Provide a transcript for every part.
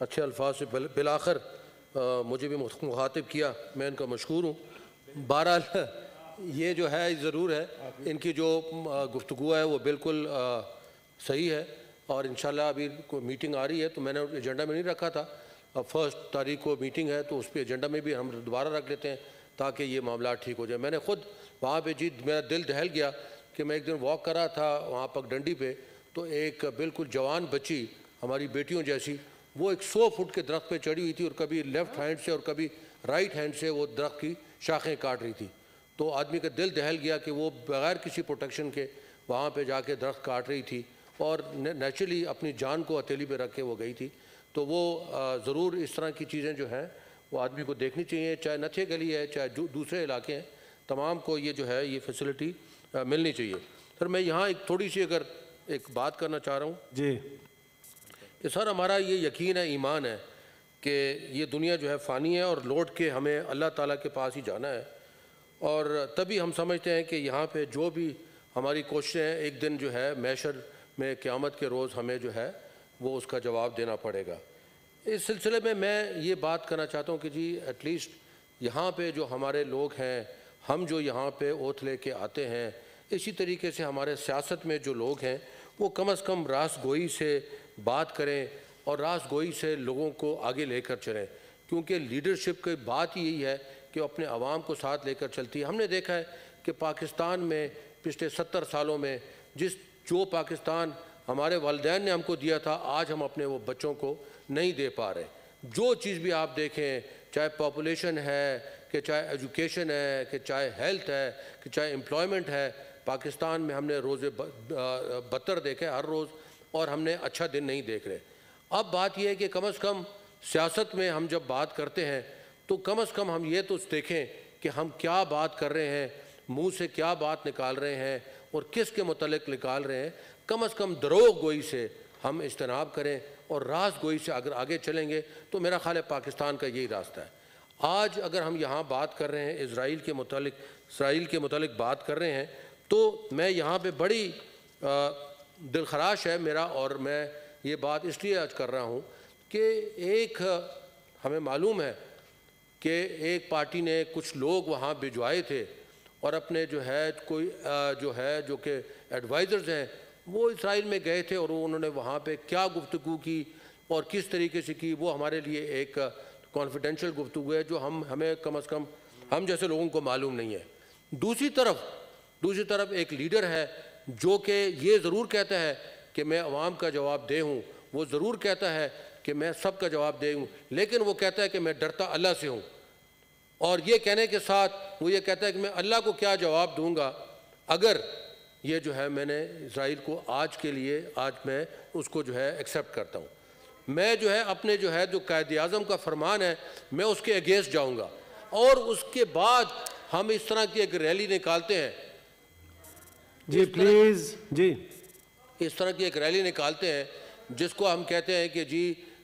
अच्छे अल्फाज से बिल- बिलाखर मुझे भी मुख- मुखातिब किया मैं इनका मशहूर हूँ। बहरहाल ये जो है ज़रूर है इनकी जो गुफ्तु है वो बिल्कुल अ, सही है और इन अभी कोई मीटिंग आ रही है तो मैंने एजेंडा में नहीं रखा था। अब फ़र्स्ट तारीख को मीटिंग है तो उस पर एजेंडा में भी हम दोबारा रख लेते हैं ताकि ये मामला ठीक हो जाए। मैंने खुद वहाँ पे जी मेरा दिल दहल गया कि मैं एक दिन वॉक कर रहा था वहाँ पगडंडी पे तो एक बिल्कुल जवान बच्ची हमारी बेटियों जैसी वो एक सौ फुट के दरख्त पे चढ़ी हुई थी और कभी लेफ़्ट हैंड से और कभी राइट हैंड से वो दरख्त की शाखें काट रही थी। तो आदमी का दिल दहल गया कि वो बगैर किसी प्रोटेक्शन के वहाँ पे जाके दरख्त काट रही थी और नेचुरली अपनी जान को हथेली पे रख के वो गई थी। तो वो ज़रूर इस तरह की चीज़ें जो हैं, वो आदमी को देखनी चाहिए, चाहे नथे गली है, चाहे दूसरे इलाके हैं, तमाम को ये जो है, ये फैसिलिटी मिलनी चाहिए। सर, मैं यहाँ एक थोड़ी सी अगर एक बात करना चाह रहा हूँ। जी। कि सर, हमारा ये यकीन है, ईमान है कि ये दुनिया जो है फ़ानी है और लौट के हमें अल्लाह ताला के पास ही जाना है। और तभी हम समझते हैं कि यहाँ पे जो भी हमारी कोशिशें हैं, एक दिन जो है मैशर में क़्यामत के रोज़ हमें जो है वो उसका जवाब देना पड़ेगा। इस सिलसिले में मैं ये बात करना चाहता हूँ कि जी एटलीस्ट यहाँ पे जो हमारे लोग हैं, हम जो यहाँ पे ओथ ले लेके आते हैं, इसी तरीके से हमारे सियासत में जो लोग हैं, वो कम अज़ कम रास गोई से बात करें और रास गोई से लोगों को आगे लेकर चलें। क्योंकि लीडरशिप की बात यही है कि अपने आवाम को साथ लेकर चलती है। हमने देखा है कि पाकिस्तान में पिछले सत्तर सालों में जिस जो पाकिस्तान हमारे वालदेन ने हमको दिया था, आज हम अपने वो बच्चों को नहीं दे पा रहे। जो चीज़ भी आप देखें, चाहे पॉपुलेशन है, कि चाहे एजुकेशन है, कि चाहे हेल्थ है, कि चाहे एम्प्लॉयमेंट है, पाकिस्तान में हमने रोज़े बदतर देखे हर रोज़। और हमने अच्छा दिन नहीं देख रहे। अब बात यह है कि कम अज़ कम सियासत में हम जब बात करते हैं तो कम अज़ कम हम ये तो देखें कि हम क्या बात कर रहे हैं मुँह से क्या बात निकाल रहे हैं और किस के मतलब निकाल रहे हैं। कम अज़ कम दरोग गोई से हम इज्तनाब करें और रास गोई से अगर आगे चलेंगे तो मेरा ख्याल है पाकिस्तान का यही रास्ता है। आज अगर हम यहाँ बात कर रहे हैं इसराइल के मतलब इसराइल के मतलब बात कर रहे हैं तो मैं यहाँ पर बड़ी आ, दिल खराश है मेरा और मैं ये बात इसलिए आज कर रहा हूँ कि एक, हमें मालूम है कि एक पार्टी ने कुछ लोग वहाँ भिजवाए थे और अपने जो है, कोई जो है, जो कि एडवाइज़र्स हैं, वो इसराइल में गए थे और उन्होंने वहाँ पे क्या गुफ्तु की और किस तरीके से की, वो हमारे लिए एक कॉन्फिडेंशियल गुफ्तु है जो हम, हमें कम अज़ कम, हम जैसे लोगों को मालूम नहीं है। दूसरी तरफ़ दूसरी तरफ़ एक लीडर है जो कि ये ज़रूर कहता है कि मैं अवाम का जवाब दे हूँ, वो ज़रूर कहता है कि मैं सबका जवाब दे हूँ, लेकिन वो कहता है कि मैं डरता अल्लाह से हूँ। और ये कहने के साथ वो ये कहता है कि मैं अल्लाह को क्या जवाब दूँगा? अगर ये जो है मैंने इसराइल को आज के लिए, आज मैं उसको जो है एक्सेप्ट करता हूँ। मैं जो है अपने जो है जो कायद अज़म का फरमान है, मैं उसके अगेंस्ट जाऊँगा। और उसके बाद हम इस तरह की एक रैली निकालते हैं। जी प्लीज़ जी। इस तरह की एक रैली निकालते हैं जिसको हम कहते हैं कि जी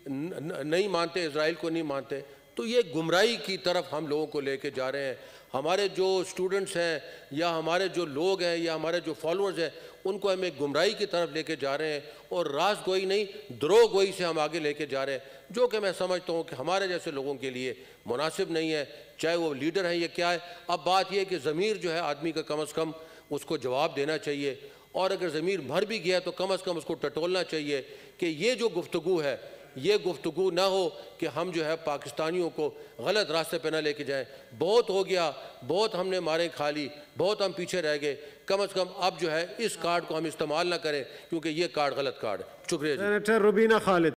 नहीं मानते इसराइल को नहीं मानते। तो ये गुमराही की तरफ़ हम लोगों को लेके जा रहे हैं। हमारे जो स्टूडेंट्स हैं, या हमारे जो लोग हैं, या हमारे जो फॉलोअर्स हैं, उनको हम एक गुमराही की तरफ़ लेके जा रहे हैं। और रास गोई नहीं, द्रोह गोई से हम आगे लेके जा रहे हैं। जो कि मैं समझता हूँ कि हमारे जैसे लोगों के लिए मुनासिब नहीं है, चाहे वो लीडर हैं या क्या है। अब बात यह कि ज़मीर जो है आदमी का कम अज़ कम उसको जवाब देना चाहिए। और अगर ज़मीर भर भी गया तो कम अज़ कम उसको टटोलना चाहिए कि ये जो गुफ्तु है ये गुफ्तु ना हो कि हम जो है पाकिस्तानियों को गलत रास्ते पर ना लेके जाएँ। बहुत हो गया, बहुत हमने मारें खा ली, बहुत हम पीछे रह गए। कम अज़ कम अब जो है इस कार्ड को हम इस्तेमाल ना करें, क्योंकि ये कार्ड गलत कार्ड है। शुक्रिया रुबीना खालिद